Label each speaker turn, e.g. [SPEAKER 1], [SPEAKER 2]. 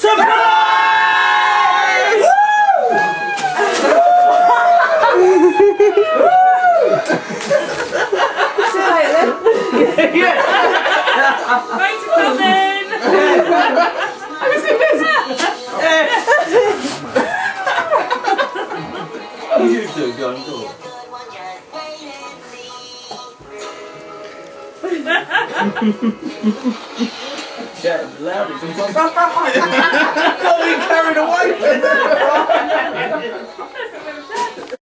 [SPEAKER 1] Thanks for coming! You
[SPEAKER 2] two go and as Don't be carried away.